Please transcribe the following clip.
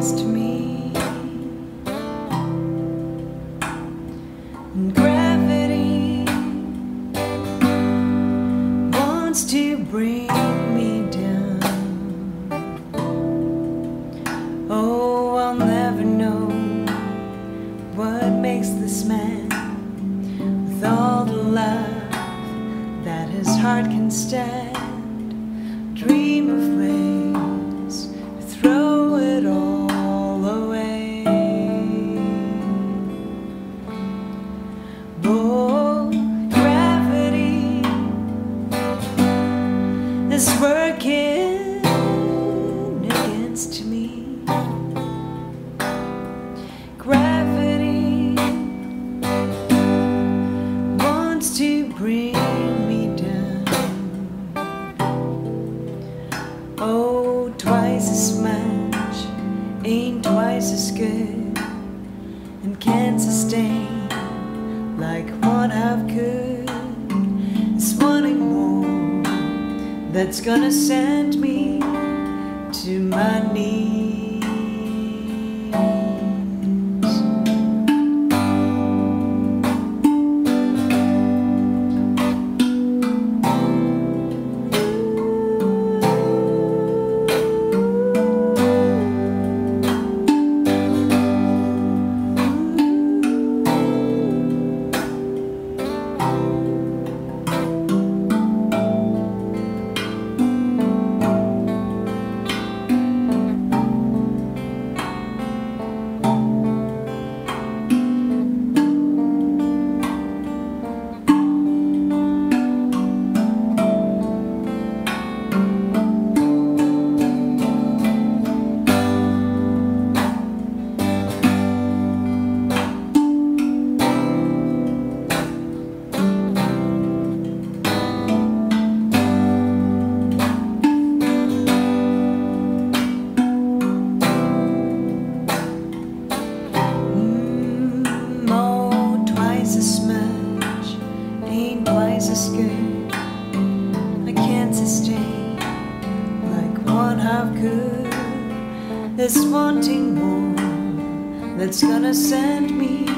kissed me. And gravity wants to bring me down. Oh, I'll never know what makes this man with all the love that his heart can stand. One half could. It's wanting more that's gonna send me to my knees. Half could. Wanting more that's gonna send me